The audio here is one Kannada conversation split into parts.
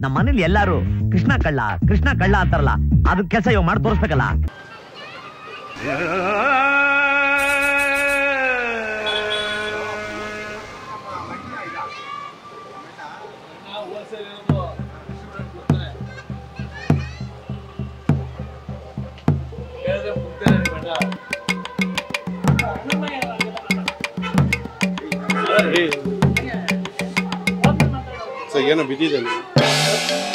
ನಮ್ಮ ಮನೇಲಿ ಎಲ್ಲಾರು ಕೃಷ್ಣ ಕಳ್ಳ ಕೃಷ್ಣ ಕಳ್ಳ ಅಂತಾರಲ್ಲ ಅದ್ರ ಕೆಲಸ ಇವ್ ಮಾಡಿ ತೋರಿಸ್ಬೇಕಲ್ಲ? ಏನೋ ಬಿದ್ದಿದ್ದಾನೆ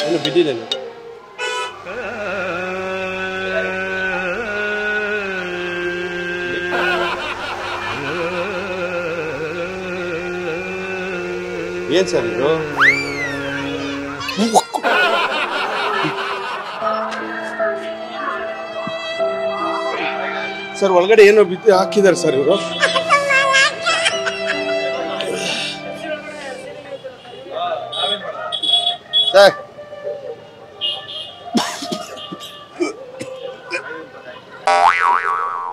ಏನೋ ಬಿದ್ದಿದ್ದಾನೆ ಏನ್ ಸರ್ ಇದು ಸರ್ ಒಳಗಡೆ ಏನೋ ಬಿದ್ದು ಹಾಕಿದ್ದಾರೆ ಸರ್ ಇವರು. ಸರ್.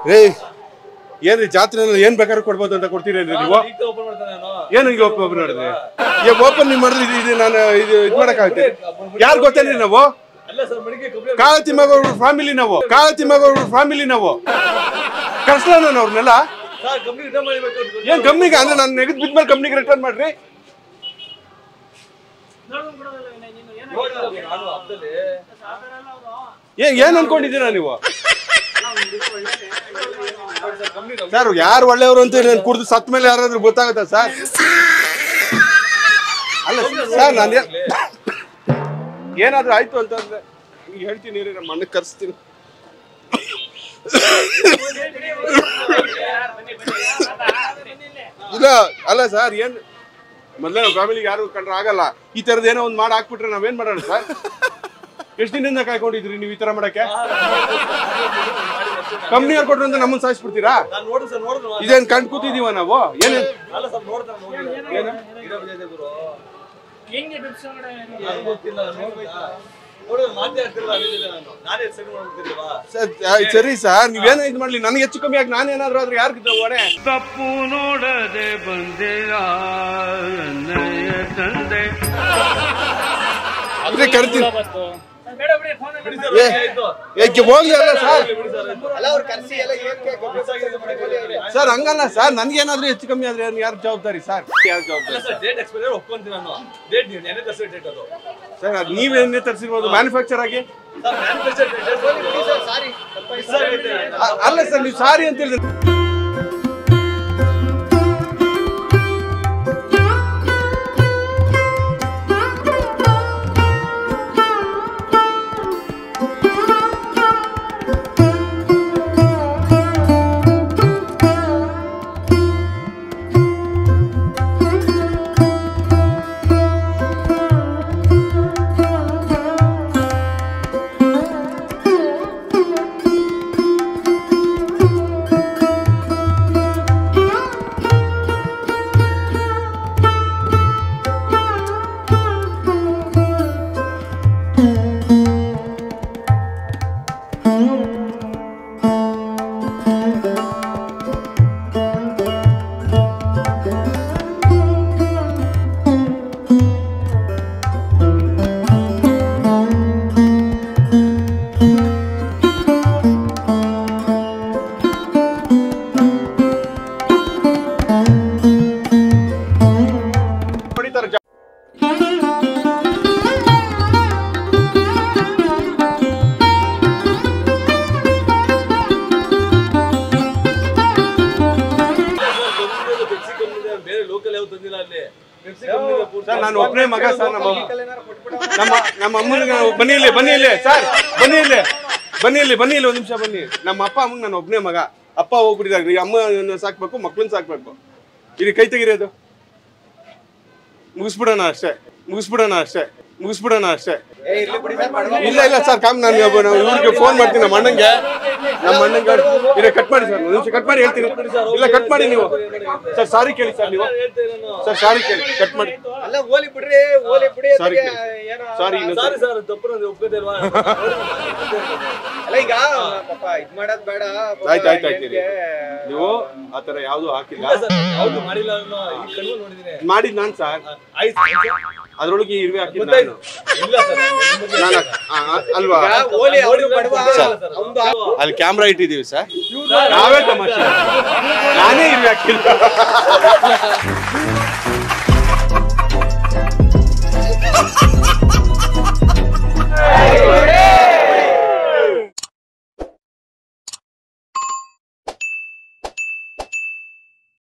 ರೇ ಏನ್ರಿ ಜಾತ್ರೆ ಏನ್ ಬೇಕಾದ್ರೂ ಕೊಡ್ಬೋದು ಅಂತ ಕೊಡ್ತೀರೇನ್ರಿ ನೀವು? ಏನು ಈಗ ಓಪನ್ ಮಾಡಿದ್ರಿ? ಈಗ ಓಪನ್ ನೀವು ಮಾಡಿದ್ರೆ ಇದು ನಾನು ಇದು ಇದು ಮಾಡಕ್ಕಾಗುತ್ತೆ ಯಾರು ಗೊತ್ತೇನ್ರಿ ನಾವು? ಕಾಳತಿ ಮಗವ್ರ ಫ್ಯಾಮಿಲಿ ನಾವು. ಕಾಳತಿ ಮಗವ್ರ ಫ್ಯಾಮಿಲಿ ನಾವು. ಕರ್ಸಲ ನಾನು ಅವ್ರನ್ನೆಲ್ಲ ಏನ್ ಕಂಪ್ನಿಗೆ ಅಂದ್ರೆ ನಾನು ನೆಗೆದ್ ಬಿದ್ಮೇಲೆ ಕಂಪ್ನಿಗೆ ರಿಟರ್ನ್ ಮಾಡ್ರಿ. ಏನ್ ಏನ್ ಅನ್ಕೊಂಡಿದ್ದೀರಾ ನೀವು? ಸರ್ ಯಾರು ಒಳ್ಳೆಯವರು ಅಂತ ನಾನು ಕುಡ್ದು ಸತ್ತ ಮೇಲೆ ಯಾರಾದ್ರೂ ಗೊತ್ತಾಗುತ್ತಾ ಸರ್? ಅಲ್ಲ ಸರ್ ನಾನು ಏನಾದ್ರೂ ಆಯ್ತು ಅಂತಂದ್ರೆ ಹೇಳ್ತೀನಿ ರೀ ನಮ್ಮ ಮನೆಗೆ ಕರ್ಸ್ತೀನಿ. ಇಲ್ಲ ಅಲ್ಲ ಸರ್ ಏನ್ ಮೊದಲೇ ನಮ್ಮ ಫ್ಯಾಮಿಲಿಗೆ ಯಾರು ಕಂಡ್ರೆ ಆಗಲ್ಲ. ಈ ತರದ್ ಏನೋ ಒಂದು ಮಾಡಿ ಹಾಕ್ಬಿಟ್ರೆ ನಾವೇನ್ ಮಾಡೋಣ ಸರ್? ಎಷ್ಟು ದಿನದಿಂದ ಕಾಯ್ಕೊಂಡಿದ್ರಿ ನೀವು ಈ ತರ ಮಾಡಕ್ಕೆ? ಕಂಪ್ನಿಯವ್ರು ಕೊಟ್ರು ಅಂತ ನಮ್ಮನ್ನ ಸಾಯಿಸ್ಬಿಡ್ತೀರಾ? ಇದೇನ್ ಕಂಡು ಕೂತಿದೀವ ನಾವು? ಏನೇನ್ ಏನು? ಸರ್, ಆ, ಸರಿ ಸರ್ ನೀವೇನೋ ಇದು ಮಾಡ್ಲಿ ನನಗೆ ಹೆಚ್ಚು ಕಮ್ಮಿ ಆಗಿ ನಾನು ಏನಾದ್ರು ಆದ್ರೆ ಯಾರು ಹೊಣೆ ತಪ್ಪು ನೋಡದೆ ಬಂದಿರ ತಂದೆ ಅಂದ್ರೆ ಕರ್ತೀನಿ ಏ, ಏಕೆ ಹೋಗ್ಲಿ ಅಲ್ಲ ಸರ್. ಸರ್ ಹಂಗಲ್ಲ ಸರ್ ನನ್ಗೇನಾದ್ರೂ ಹೆಚ್ಚು ಕಮ್ಮಿ ಆದ್ರೆ ಯಾರು ಜವಾಬ್ದಾರಿ ಸರ್? ಯಾರು ಜವಾಬ್ದಾರಿ ಸರ್ ಅದು ನೀವೇನೇ ತರಿಸಿರ್ಬೋದು ಮ್ಯಾನುಫ್ಯಾಕ್ಚರ್ ಆಗಿ? ಅಲ್ಲ ಸರ್ ನೀವು ಸಾರಿ ಅಂತ ಹೇಳಿದ್ರೆ ಸರ್ ನಾನು ಒಬ್ಬನೇ ಮಗ ಸರ್ ನಮ್ಮ ನಮ್ಮ ನಮ್ಮ ಅಮ್ಮನಿಗೆ ಬನ್ನಿ ಇಲ್ಲಿ ಬನ್ನಿ ಇಲ್ಲಿ ಸರ್ ಬನ್ನಿ ಇಲ್ಲಿ ಬನ್ನಿ ಇಲ್ಲಿ ಬನ್ನಿ ಇಲ್ಲಿ ಒಂದ್ ನಿಮಿಷ ಬನ್ನಿ. ನಮ್ಮ ಅಪ್ಪ ಅಮ್ಮಂಗೆ ನಾನು ಒಬ್ಬನೇ ಮಗ. ಅಪ್ಪ ಹೋಗ್ಬಿಟ್ಟಿದ್ದಾರೆ. ಈಗ ಅಮ್ಮ ಸಾಕ್ಬೇಕು ಮಕ್ಳನ್ನ ಸಾಕ್ಬೇಕು. ಇಲ್ಲಿ ಕೈ ತೆಗಿರೋದು ಮುಗಿಸ್ಬಿಡೋಣ ಅಷ್ಟೇ ಮುಗಿಸ್ಬಿಡೋಣ ಅಷ್ಟೇ. ಮುಗಿಸ್ಬಿಡೋಣ ಅಷ್ಟೇ. ಇಲ್ಲ ಇಲ್ಲ ಸರ್ ಕಾಮ್ ನಾನು ಇವ್ರಿಗೆ ಫೋನ್ ಮಾಡ್ತೀನಿ ನಮ್ಮ ಅಣ್ಣಂಗೆ. ನಮ್ಮ ಅಣ್ಣಂಗೆ ಇಲ್ಲ ಕಟ್ ಮಾಡಿ ಸರ್ ಒಂದು ನಿಮಿಷ ಕಟ್ ಮಾಡಿ ಹೇಳ್ತೀನಿ. ಇಲ್ಲ ಕಟ್ ಮಾಡಿ ನೀವು. ಸರ್ ಸಾರಿ ಕೇಳಿ ಸರ್ ನೀವು. ಸರ್ ಸಾರಿ ಕೇಳಿ ಕಟ್ ಮಾಡಿ. ಅಲ್ಲ ಓಲಿ ಬಿಡ್ರಿ ಓಲಿ ಬಿಡಿ ಸಾರಿ ಸಾರಿ ಆಯ್ತು ಆಯ್ತು ಆಯ್ತು ನೀವು ಆ ಥರ ಯಾವುದು ಹಾಕಿಲ್ಲ. ಯಾವ್ದು ಮಾಡಿಲ್ಲ ಅನ್ನೋ ಈ ಕಣ್ಣು ನೋಡಿದೀನಿ ಮಾಡಿದ್ ನಾನು ಸರ್. ಅದ್ರೊಳಗೆ ಇರುವೆ ಹಾಕಿದ್ದು ಗೊತ್ತಾಯ್ತು. ನಾನು. ಇಲ್ಲ ಸರ್. ನಾನು ಆ, ಆ, ಅಲ್ವಾ? ಈಗ ಓಲಿ ಅವ್ರು ಬಡವ. ಸರ್. ಅವ್ನ್ದು ಅಲ್ಲಿ ಕ್ಯಾಮ್ರಾ ಇಟ್ಟಿದೀವಿ ಸರ್. ನಾವೇ ತಮಾಷೆ. ನಾನೇ ಇರುವೆ ಹಾಕಿಲ್ಲ